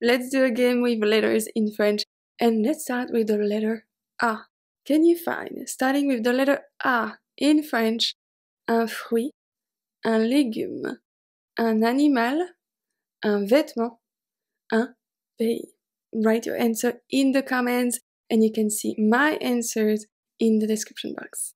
let's do a game with letters in French. And let's start with the letter A. Can you find, starting with the letter A in French, un fruit, un légume, un animal, un vêtement, un pays? Write your answer in the comments and you can see my answers in the description box.